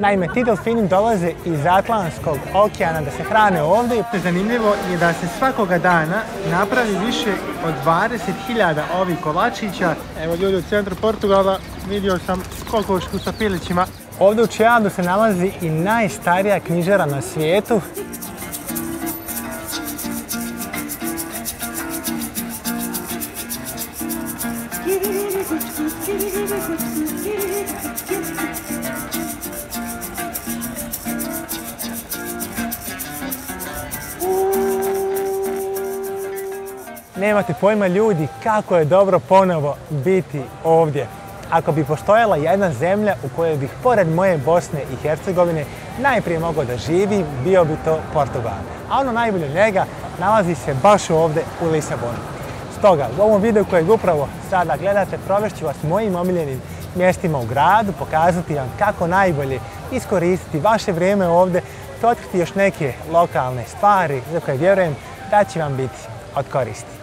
Naime, ti delfini dolaze iz Atlantskog okeana da se hrane ovdje. Zanimljivo je da se svakoga dana napravi više od 20.000 ovih kolačića. Evo ljudi u centru Portugala vidio sam kokošku sa pilićima. Ovdje u Čijadu se nalazi i najstarija knjižara na svijetu. Nemate pojma ljudi kako je dobro ponovo biti ovdje. Ako bi postojala jedna zemlja u kojoj bih pored moje Bosne i Hercegovine najprije mogao da živim, bio bi to Portugal. A ono najbolje njega nalazi se baš ovdje u Lisabonu. Stoga, u ovom videu kojeg upravo sada gledate, provešću vas mojim omiljenim mjestima u gradu, pokazati vam kako najbolje iskoristiti vaše vrijeme ovdje, te otkriti još neke lokalne stvari za koje vjerujem da će vam biti od koristi.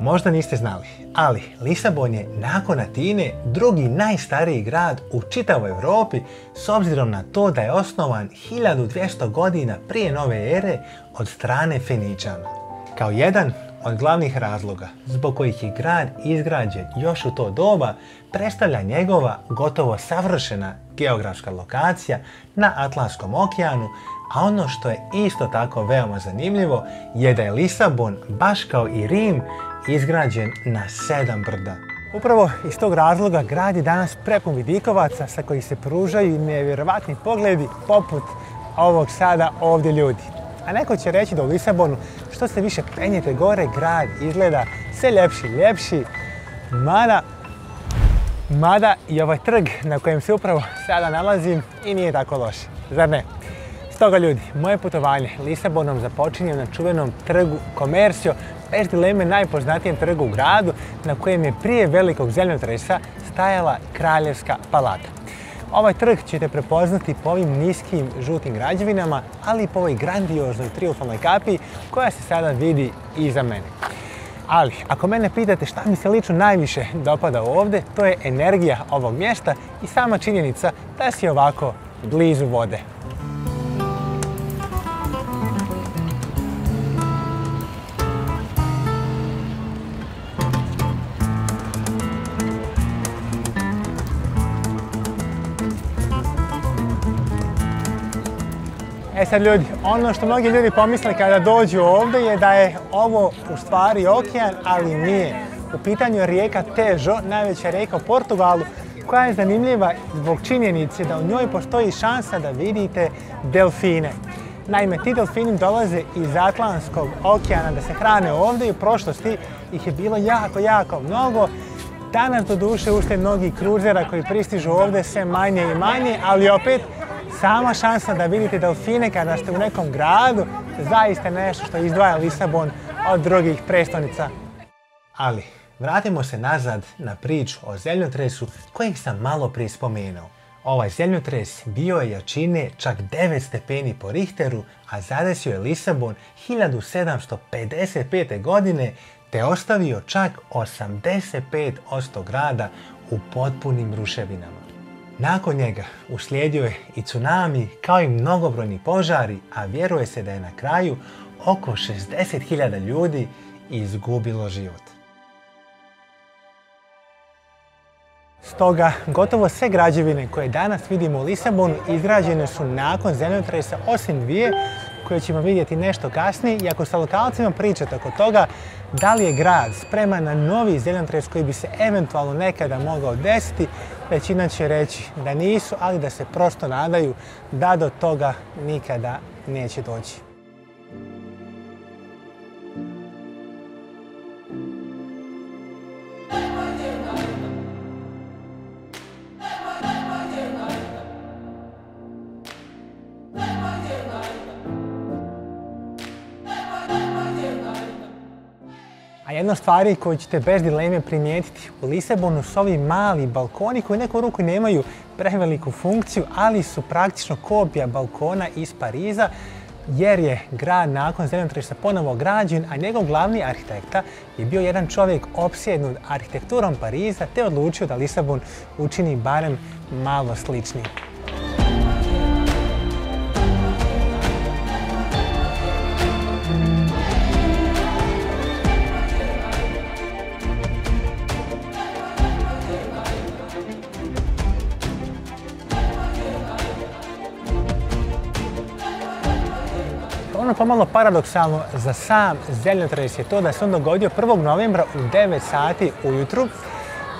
Možda niste znali, ali Lisabon je nakon Atine drugi najstariji grad u čitavoj Europi s obzirom na to da je osnovan 1200 godina prije nove ere od strane Feničana. Kao jedan od glavnih razloga zbog kojih je grad izgrađen još u to doba predstavlja njegova gotovo savršena geografska lokacija na Atlantskom okeanu, a ono što je isto tako veoma zanimljivo je da je Lisabon, baš kao i Rim, izgrađen na sedam brda. Upravo iz tog razloga grad je danas prepun vidikovaca sa kojih se pružaju nevjerovatni pogledi poput ovog sada ovdje ljudi. A neko će reći da u Lisabonu što se više penjete gore, grad izgleda sve ljepši ljepši. Mada, mada i ovaj trg na kojem se upravo sada nalazim i nije tako loš. Zar ne? Stoga ljudi, moje putovanje Lisabonom započinje na čuvenom trgu Komersio, bez dileme najpoznatijem trgu u gradu na kojem je prije velikog zemljotresa stajala Kraljevska palata. Ovaj trg ćete prepoznati po ovim niskim žutim građevinama, ali i po ovoj grandioznoj triumfalnoj kapi koja se sada vidi iza mene. Ali, ako mene pitate šta mi se lično najviše dopada ovdje, to je energija ovog mjesta i sama činjenica da si ovako blizu vode. Sad ljudi, ono što mnogi ljudi pomisle kada dođu ovdje je da je ovo u stvari okean, ali nije. U pitanju je rijeka Težo, najveća rijeka u Portugalu, koja je zanimljiva zbog činjenice da u njoj postoji šansa da vidite delfine. Naime, ti delfini dolaze iz Atlantskog okeana da se hrane ovdje i u prošlosti ih je bilo jako, jako mnogo. Danas do duše uslijed mnogih kruzera koji pristižu ovdje sve manje i manje, ali opet sama šansa da vidite delfine kada ste u nekom gradu zaista nešto što izdvaja Lisabon od drugih prestolnica. Ali, vratimo se nazad na priču o zemljotresu kojeg sam malo prije spomenuo. Ovaj zemljotres bio je jačine čak 9 stepeni po Richteru, a zadesio je Lisabon 1755. godine te ostavio čak 85% grada u potpunim ruševinama. Nakon njega uslijedio je i tsunami kao i mnogobrojni požari, a vjeruje se da je na kraju oko 60.000 ljudi izgubilo život. Stoga, gotovo sve građevine koje danas vidimo u Lisabonu izgrađene su nakon zemljotresa, osim dvije koje ćemo vidjeti nešto kasnije i ako sa lokalcima pričate oko toga da li je grad spreman na novi zemljotres koji bi se eventualno nekada mogao desiti, većina će reći da nisu, ali da se prosto nadaju da do toga nikada neće doći. Jedna stvari koju ćete bez dileme primijetiti, u Lisabonu su ovi mali balkoni koji neku ruku nemaju preveliku funkciju, ali su praktično kopija balkona iz Pariza, jer je grad nakon zemljotresa ponovo građen, a njegov glavni arhitekta je bio jedan čovjek opsjednut arhitekturom Pariza te odlučio da Lisabon učini barem malo sličniji. Ono pomalo paradoksalno za sam zemljotres je to da se on dogodio 1. novembra u 9 sati ujutru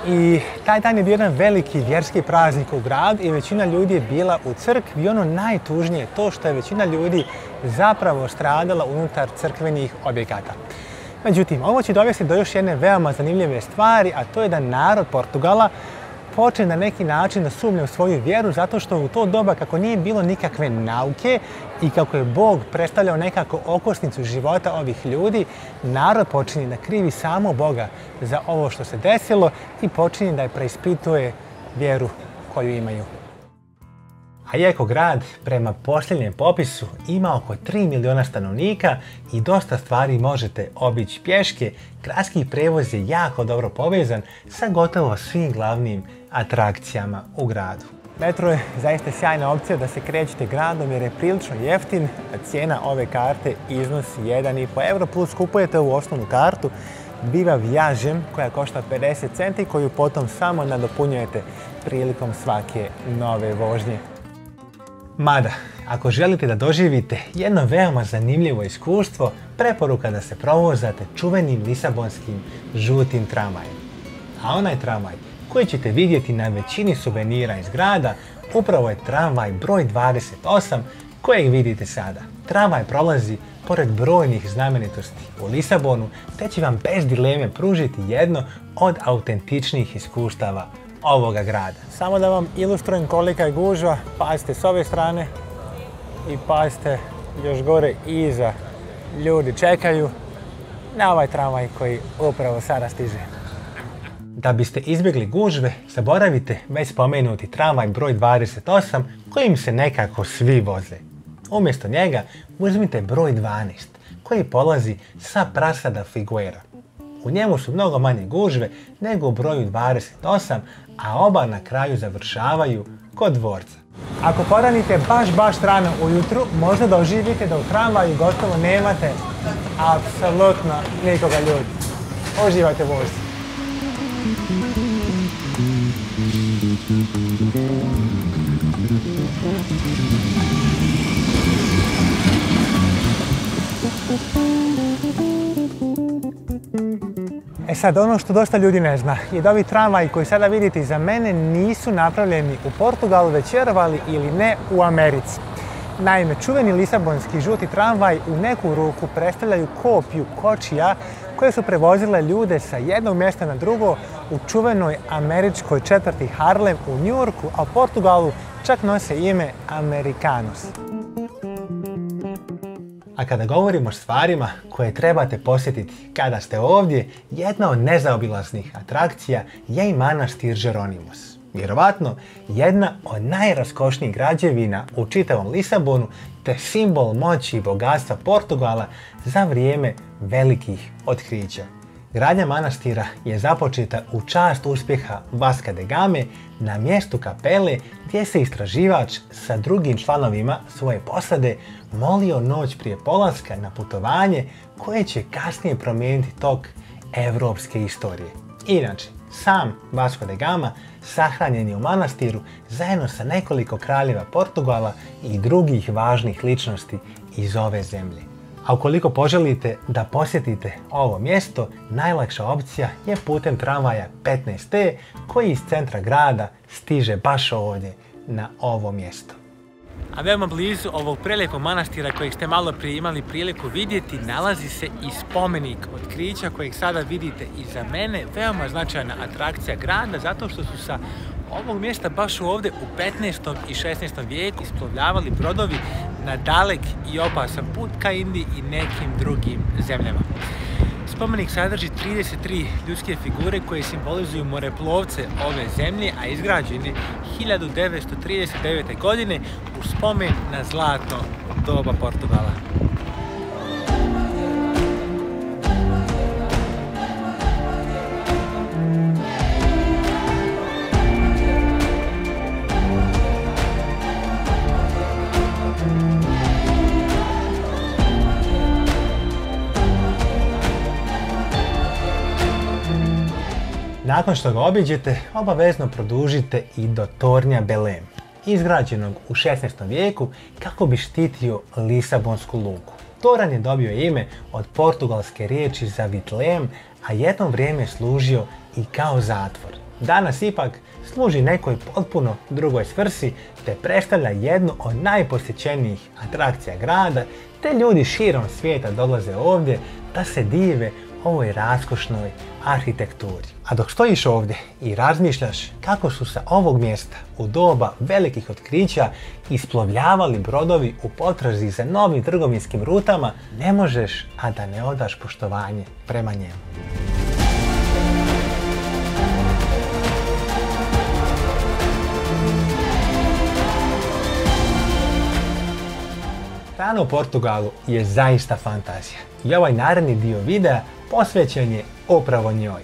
i taj dan je bio jedan veliki vjerski praznik u gradu i većina ljudi je bila u crkvi i ono najtužnije je to što je većina ljudi zapravo stradala unutar crkvenih objekata. Međutim, ovo će dovesti do još jedne veoma zanimljive stvari, a to je da narod Portugala počne na neki način da sumnja u svoju vjeru zato što u to doba kako nije bilo nikakve nauke i kako je Bog predstavljao nekako okosnicu života ovih ljudi, narod počinje da krivi samo Boga za ovo što se desilo i počinje da je preispituje vjeru koju imaju. A iako grad prema posljednjem popisu ima oko 3 miliona stanovnika i dosta stvari možete obići pješke, gradski prevoz je jako dobro povezan sa gotovo svim glavnim atrakcijama u gradu. Metro je zaista sjajna opcija da se krećete gradom jer je prilično jeftin, cijena ove karte iznosi 1,5 euro plus kupujete u osnovnu kartu Biva Vjažem koja košta 50 centi koju potom samo nadopunjujete prilikom svake nove vožnje. Mada, ako želite da doživite jedno veoma zanimljivo iskustvo, preporuka da se provozate čuvenim lisabonskim žutim tramvajem. A onaj tramvaj koji ćete vidjeti na većini suvenira iz grada upravo je tramvaj broj 28 kojeg vidite sada. Tramvaj prolazi pored brojnih znamenitosti u Lisabonu te će vam bez dileme pružiti jedno od autentičnijih iskustava ovoga grada. Samo da vam ilustrujem kolika je gužva, pazite s ove strane i pazite još gore iza. Ljudi čekaju na ovaj tramvaj koji upravo sada stiže. Da biste izbjegli gužve, zaboravite već spomenuti tramvaj broj 28 kojim se nekako svi voze. Umjesto njega uzmite broj 12 koji polazi sa prasada Figuera. U njemu su mnogo manje gužve nego u broju 28, a oba na kraju završavaju kod dvorca. Ako poranite baš baš rano ujutru, možda doživite da u tramvaju gotovo nemate apsolutno nikoga ljudi. Uživajte vožnju. E sad, ono što dosta ljudi ne zna je da ovi tramvaji koji sada vidite iza mene nisu napravljeni u Portugalu, već vjerovali ili ne u Americi. Naime, čuveni lisabonski žuti tramvaj u neku ruku predstavljaju kopiju kočija koje su prevozile ljude sa jednog mjesta na drugo u čuvenoj američkoj četvrti Harlem u Njurku, a u Portugalu čak nose ime Americanus. A kada govorimo o stvarima koje trebate posjetiti kada ste ovdje, jedna od nezaobilaznih atrakcija je i manastir Žeronimus. Vjerovatno jedna od najraskošnijih građevina u čitavom Lisabonu te simbol moći i bogatstva Portugala za vrijeme velikih otkrića. Gradnja manastira je započeta u čast uspjeha Vasca de Game na mjestu kapele gdje se istraživač sa drugim članovima svoje posade molio noć prije polaska na putovanje koje će kasnije promijeniti tok evropske istorije. Inače, sam Vasco de Gama sahranjen je u manastiru zajedno sa nekoliko kraljeva Portugala i drugih važnih ličnosti iz ove zemlje. A ukoliko poželite da posjetite ovo mjesto, najlakša opcija je putem tramvaja 15T koji iz centra grada stiže baš ovdje na ovo mjesto. A veoma blizu ovog prelijepog manastira kojeg ste malo prije imali priliku vidjeti nalazi se i spomenik otkrića kojeg sada vidite iza mene. Veoma značajna atrakcija grada zato što su sa ovog mjesta baš ovdje u 15. i 16. vijeku isplovljavali brodovi na dalek i opasan put ka Indiji i nekim drugim zemljama. Spomenik sadrži 33 ljudske figure koje simbolizuju moreplovce ove zemlje, a izgrađen je 1939. godine u spomen na zlatno doba Portugala. Nakon što ga obiđete, obavezno produžite i do tornja Belem, izgrađenog u 16. vijeku kako bi štitio Lisabonsku luku. Toran je dobio ime od portugalske riječi za vitlem, a jedno vrijeme služio i kao zatvor. Danas ipak služi nekoj potpuno drugoj svrsi te predstavlja jednu od najposjećenijih atrakcija grada te ljudi širom svijeta dolaze ovdje da se dive ovoj raskošnoj arhitekturi. A dok stojiš ovdje i razmišljaš kako su sa ovog mjesta u doba velikih otkrića isplovljavali brodovi u potrazi za novim trgovinskim rutama, ne možeš a da ne odaš poštovanje prema njemu. Hrana u Portugalu je zaista fantazija. I ovaj naredni dio videa posvećen je upravo njoj.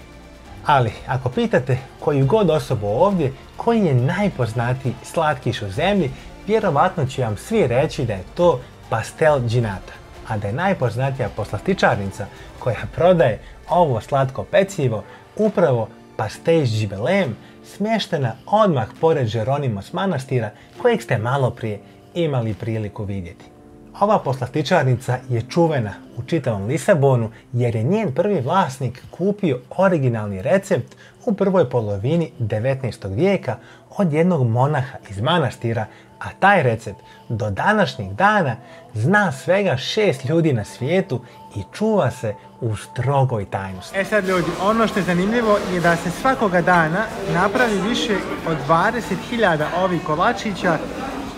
Ali, ako pitate koju god osobu ovdje, koji je najpoznatiji slatkiš u zemlji, vjerovatno će vam svi reći da je to pastel džinata, a da je najpoznatija poslastičarnica koja prodaje ovo slatko pecivo upravo Pastéis Gibelem, smještena odmah pored Žeronimos manastira kojeg ste malo prije imali priliku vidjeti. Ova poslastičarnica je čuvena u čitavom Lisabonu jer je njen prvi vlasnik kupio originalni recept u prvoj polovini 19. vijeka od jednog monaha iz manastira, a taj recept do današnjeg dana zna svega šest ljudi na svijetu i čuva se u strogoj tajnosti. E sad ljudi, ono što je zanimljivo je da se svakoga dana napravi više od 20.000 ovih kolačića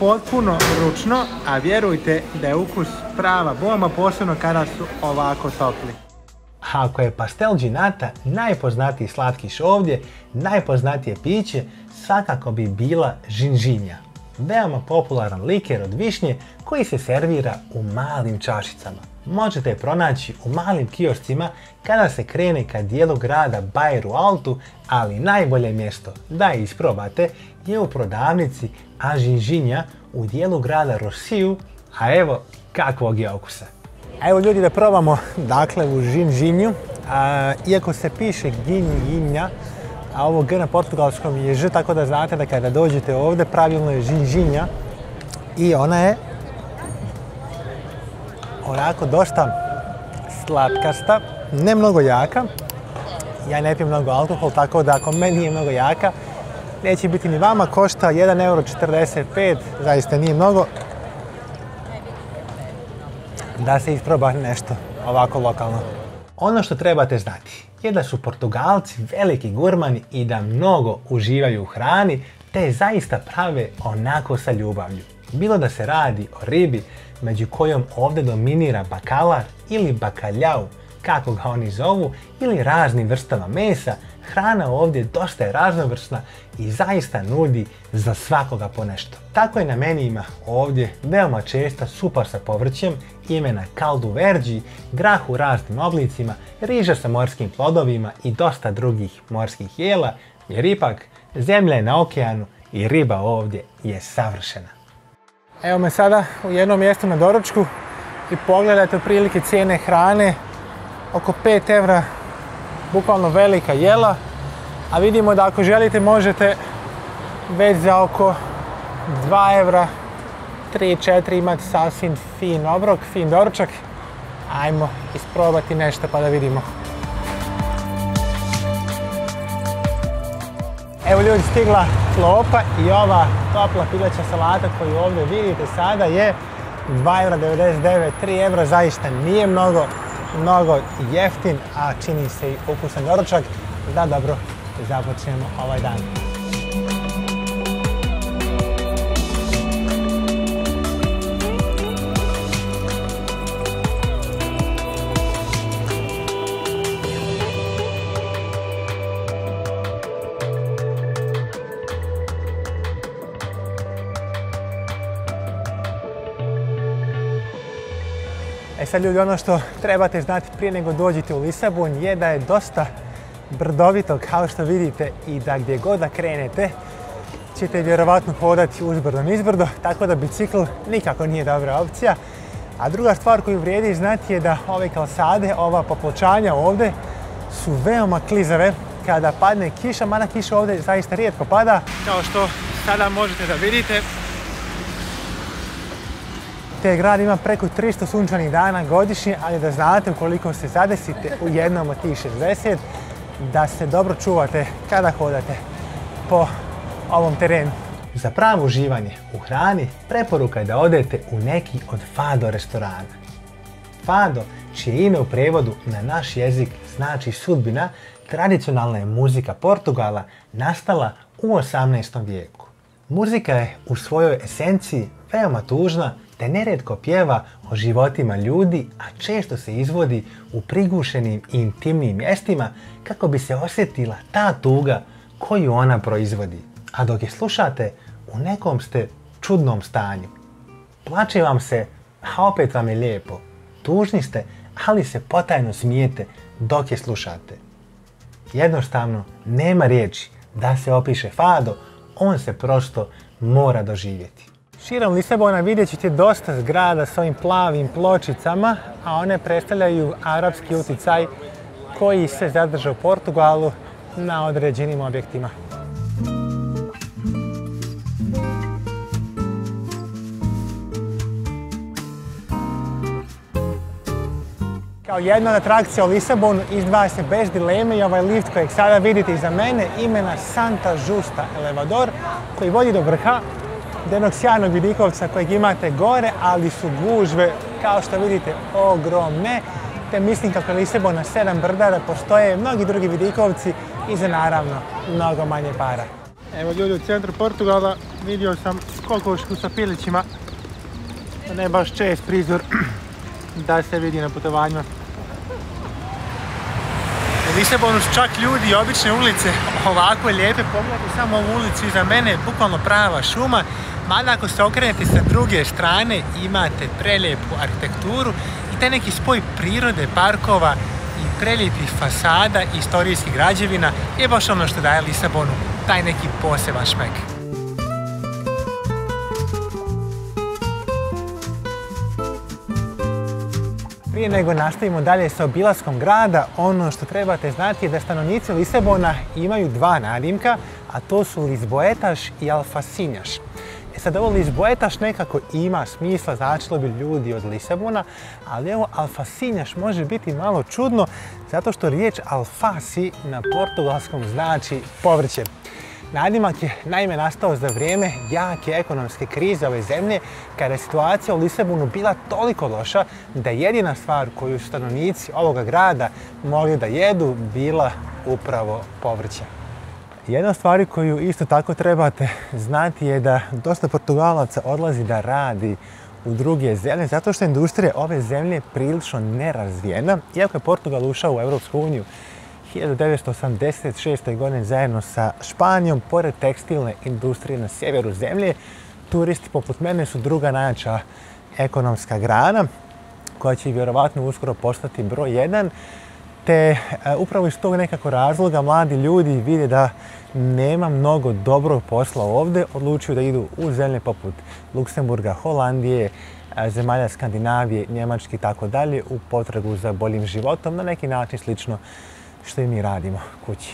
potpuno ručno, a vjerujte da je ukus prava bomba, posebno kada su ovako topli. Ako je pastel džinata najpoznatiji slatkiš ovdje, najpoznatije piće svakako bi bila žinžinja. Veoma popularan liker od višnje koji se servira u malim čašicama možete pronaći u malim kioscima kada se krene ka dijelu grada Bajeru Altu, ali najbolje mjesto da isprobate je u prodavnici Ažinžinja u dijelu grada Rosiju, a evo kakvog je okusa. Evo ljudi da probamo dakle u Žinžinju, iako se piše Ginjinja, a ovo G na portugalskom je Ž, tako da znate da kada dođete ovdje pravilno je Žinžinja i ona je onako dosta slatkasta, ne mnogo jaka. Ja ne pijem mnogo alkohol, tako da ako meni nije mnogo jaka, neće biti ni vama. Košta 1,45 euro, zaista nije mnogo. Da se isproba nešto ovako lokalno. Ono što trebate znati je da su Portugalci veliki gurmani i da mnogo uživaju u hrani, te zaista prave onako sa ljubavlju. Bilo da se radi o ribi, među kojom ovdje dominira bakalar ili bakaljau, kako ga oni zovu, ili raznim vrstama mesa, hrana ovdje dosta je raznovrsna i zaista nudi za svakoga po nešto. Tako je na menijima ovdje veoma česta supa sa povrćem, imena kaldu verđi, grah u raznim oblicima, riža sa morskim plodovima i dosta drugih morskih jela, jer ipak zemlja je na okeanu i riba ovdje je savršena. Evo me sada u jednom mjestu na doručku i pogledajte prilike cijene hrane. Oko 5 evra, bukvalno velika jela. A vidimo da ako želite možete već za oko 2 evra, 3-4 imati sasvim fin obrok, fin doručak. Ajmo isprobati nešto pa da vidimo. Evo ljudi, stigla klopa i ova topla pileća salata koju ovdje vidite sada je 2,99 3 eura zaista nije mnogo, mnogo jeftin, a čini se i ukusan doručak. Da dobro započnemo ovaj dan. Sad ljudi, ono što trebate znati prije nego dođete u Lisabon je da je dosta brdovito kao što vidite i da gdje god da krenete ćete vjerovatno hodati uzbrdo nizbrdo, tako da bicikl nikako nije dobra opcija. A druga stvar koju vrijedi znati je da ove kalsade, ova popločanja ovdje su veoma klizave kada padne kiša, mada kiša ovdje zaista rijetko pada. Kao što sada možete da vidite, te grad ima preko 300 sunčanih dana godišnje, ali da znate ukoliko se zadesite u jednom od tih 60, da se dobro čuvate kada hodate po ovom terenu. Za pravo uživanje u hrani preporuka je da odete u neki od Fado restorana. Fado, čije ime u prevodu na naš jezik znači sudbina, tradicionalna je muzika Portugala nastala u 18. vijeku. Muzika je u svojoj esenciji veoma tužna te neredko pjeva o životima ljudi, a često se izvodi u prigušenim i intimnim mjestima kako bi se osjetila ta tuga koju ona proizvodi. A dok je slušate, u nekom ste čudnom stanju. Plače vam se, a opet vam je lijepo. Tužni ste, ali se potajno smijete dok je slušate. Jednostavno, nema riječi da se opiše Fado, on se prosto mora doživjeti. Širom Lisabona vidjet ćete dosta zgrada s ovim plavim pločicama, a one predstavljaju arapski uticaj koji se zadrža u Portugalu na određenim objektima. Kao jedna od atrakcija u Lisabonu izdvaja se bez dileme i ovaj lift kojeg sada vidite iza mene imena Santa Justa Elevador koji vodi do vrha do jednog sjajnog vidikovca kojeg imate gore, ali su gužve, kao što vidite, ogromne. Te mislim kako Lisabon na sedam brdara postoje mnogi drugi vidikovci i za naravno mnogo manje para. Evo ljudi u centru Portugala vidio sam kokošku sa pilićima. Ne baš čest prizor da se vidi na putovanjima. U Lisabonu su čak ljudi i obične ulice ovako lijepe. Pogledajte samo ovu ulicu iza mene, bukvalno prava šuma. Mada ako se okrenete sa druge strane imate prelijepu arhitekturu i taj neki spoj prirode, parkova i prelijepih fasada i istorijskih građevina je baš ono što daje Lisabonu taj neki poseban šmek. Prije nego nastavimo dalje sa obilaskom grada, ono što trebate znati je da stanovnici Lisabona imaju dva nadimka, a to su Lisboetaš i Alfasinjaš. Sad ovo Lisboetaš nekako ima smisla, značilo bi ljudi od Lisabona, ali evo Alfasinjaš može biti malo čudno zato što riječ alfasi na portugalskom znači povrće. Nadimak je naime nastao za vrijeme jake ekonomske krize ove zemlje, kada je situacija u Lisabonu bila toliko loša da jedina stvar koju stanovnici ovoga grada mogli da jedu bila upravo povrća. Jedna stvar koju isto tako trebate znati je da dosta Portugalaca odlazi da radi u druge zemlje zato što je industrija ove zemlje prilično nerazvijena. Iako je Portugal ušao u Europsku uniju 1986. godine zajedno sa Španijom, pored tekstilne industrije na sjeveru zemlje, turisti poput mene su druga najjača ekonomska grana koja će vjerovatno uskoro postati broj jedan. Te e, upravo iz tog nekako razloga mladi ljudi vide da nema mnogo dobrog posla ovdje, odlučuju da idu u zemlje poput Luksemburga, Holandije, e, zemalja Skandinavije, Njemački i tako dalje u potragu za boljim životom, na neki način slično što i mi radimo kući.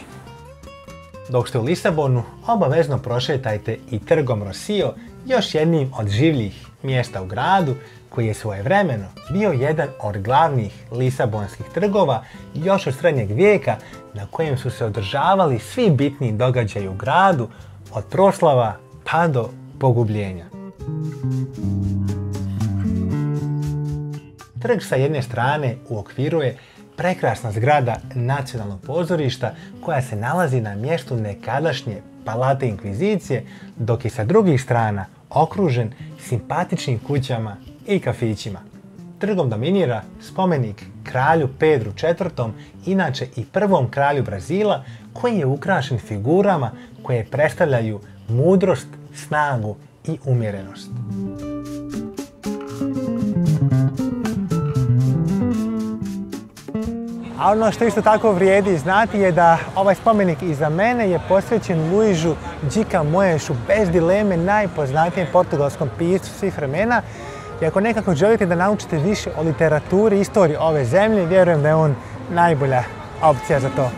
Dok ste u Lisabonu, obavezno prošetajte i trgom Rosio, još jednim od življih mjesta u gradu, koji je svojevremeno bio jedan od glavnih lisabonskih trgova još od srednjeg vijeka na kojem su se održavali svi bitni događaji u gradu od proslava pa do pogubljenja. Trg sa jedne strane u okviru je prekrasna zgrada nacionalnog pozorišta koja se nalazi na mjestu nekadašnje palate inkvizicije, dok je sa drugih strana okružen simpatičnim kućama i kafićima. Trgom dominira spomenik kralju Pedru IV, inače i prvom kralju Brazila, koji je ukrašen figurama koje predstavljaju mudrost, snagu i umjerenost. A ono što isto tako vrijedi znati je da ovaj spomenik iza mene je posvećen Luižu Đika Moješu, bez dileme najpoznatijem portugalskom piscu svih vremena. I ako nekako želite da naučite više o literaturi i istoriji ove zemlje, vjerujem da je on najbolja opcija za to.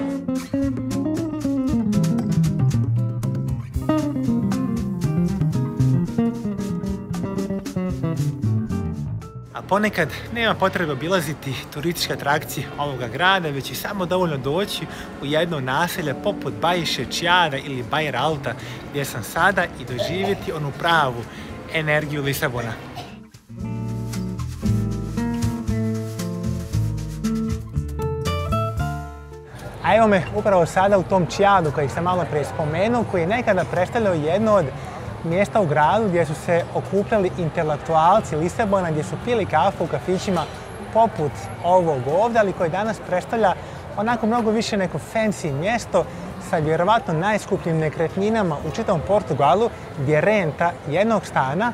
A ponekad nema potrebe obilaziti turističke atrakcije ovoga grada, već je samo dovoljno doći u jedno naselje poput Bajiše Čijada ili Bajer Alta gdje sam sada i doživjeti onu pravu energiju Lisabona. A evo me upravo sada u tom Čijadu koji sam malo prije spomenuo, koji je nekada predstavljao jedno od mjesta u gradu gdje su se okupljali intelektualci Lisabona, gdje su pili kafu u kafićima poput ovog ovdje, ali koji danas predstavlja onako mnogo više neko fancy mjesto sa vjerovatno najskupljim nekretninama u čitavom Portugalu, gdje renta jednog stana,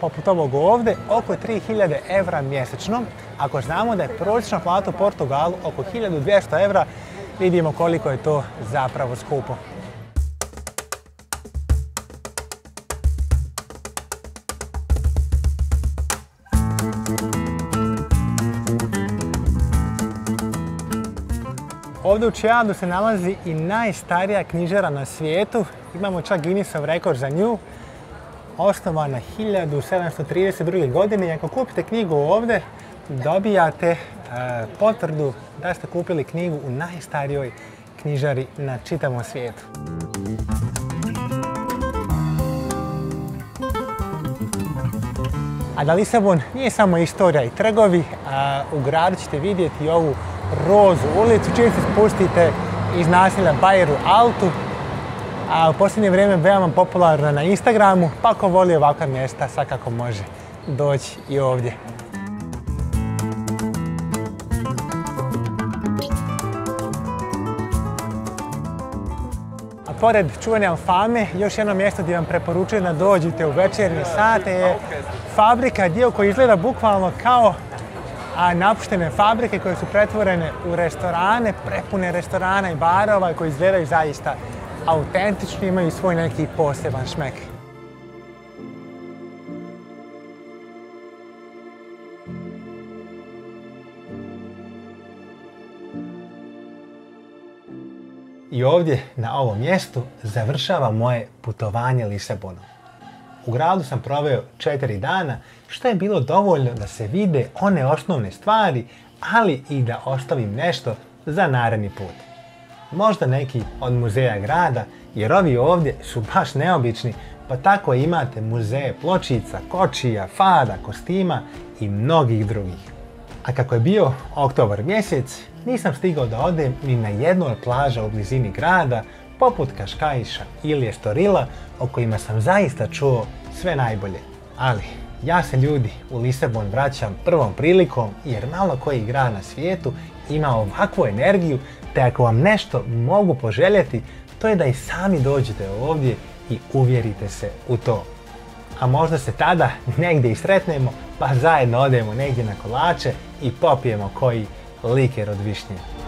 poput ovog ovdje, oko 3000 evra mjesečno. Ako znamo da je prosječna plata u Portugalu oko 1200 evra, vidimo koliko je to zapravo skupo. Ovdje u Čijadu se nalazi i najstarija knjižara na svijetu. Imamo čak Guinnessov rekord za nju. Osnovana 1732. godine i ako kupite knjigu ovdje, dobijate potvrdu da ste kupili knjigu u najstarijoj knjižari na čitavom svijetu. A da Lisabon nije samo istorija i trgovi, u gradu ćete vidjeti ovu Rozu ulicu, čim se spustite iz naselja Bajeru Altu, a u posljednje vrijeme veoma popularna na Instagramu, pa ko voli ovakva mjesta, svakako može doći i ovdje. Pored čuvene Alfame, još jedno mjesto gdje vam preporučujem da dođete u večernje sate je fabrika, dio koji izgleda bukvalno kao napuštene fabrike koje su pretvorene u restorane, prepune restorana i barova koji izgledaju zaista autentični, imaju svoj neki poseban šmek. I ovdje, na ovom mjestu, završava moje putovanje Lisabonom. U gradu sam proveo četiri dana, što je bilo dovoljno da se vide one osnovne stvari, ali i da ostavim nešto za naredni put. Možda neki od muzeja grada, jer ovi ovdje su baš neobični, pa tako imate muzeje pločica, kočija, fada, kostima i mnogih drugih. A kako je bio oktobar mjesec, nisam stigao da odem ni na jednu od plaža u blizini grada, poput Kaškajiša ili Estorila, o kojima sam zaista čuo sve najbolje. Ali, ja se ljudi u Lisabon vraćam prvom prilikom jer malo koji grad na svijetu ima ovakvu energiju te ako vam nešto mogu poželjeti to je da i sami dođete ovdje i uvjerite se u to. A možda se tada negdje i sretnemo pa zajedno odemo negdje na kolače i popijemo koji liker od višnje.